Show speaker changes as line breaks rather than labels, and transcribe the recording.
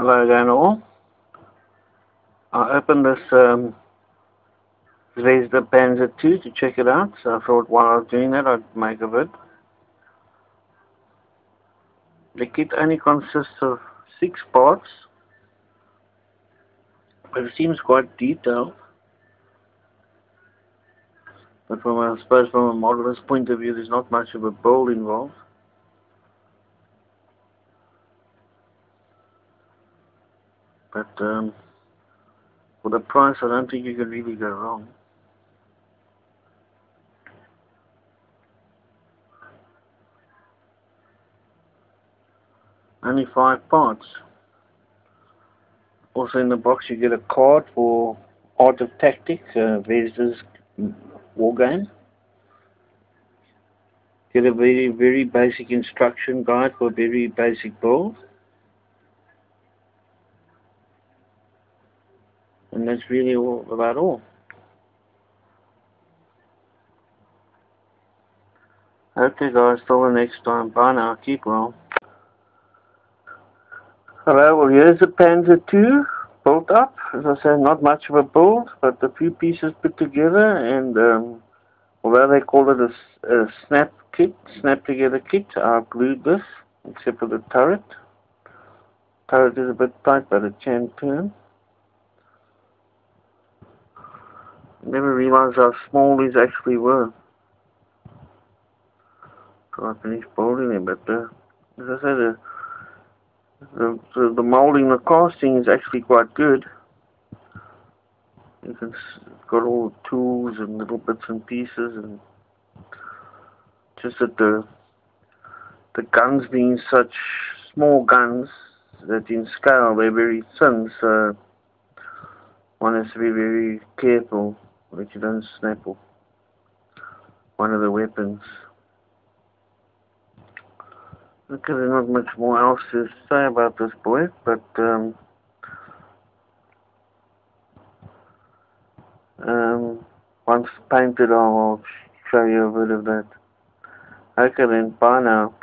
Hello again all. I opened this um, Zvezda Panzer 2 to check it out, so I thought while I was doing that I'd make a vid. The kit only consists of six parts, but it seems quite detailed. But from I suppose from a modeler's point of view there's not much of a build involved. But um, for the price, I don't think you can really go wrong. Only five parts. Also in the box you get a card for Art of Tactics, uh, Zvezda's war game. Get a very, very basic instruction guide for a very basic build. And that's really all about all. Okay guys, till the next time. Bye now. Keep well. Hello, well here's the Panzer 2 built up. As I said, not much of a build, but a few pieces put together and um, although they call it a, a snap kit, snap together kit, I glued this except for the turret. Turret is a bit tight but it can turn. Never realized how small these actually were. So I finished building them, but uh, as I said, uh, the, the, the molding, the casting is actually quite good. You can got all the tools and little bits and pieces, and just that the the guns being such small guns that in scale they're very thin, so one has to be very careful that you don't one of the weapons. Okay, there's not much more else to say about this boy, but um, um, once painted I'll show you a bit of that. Okay then, bye now.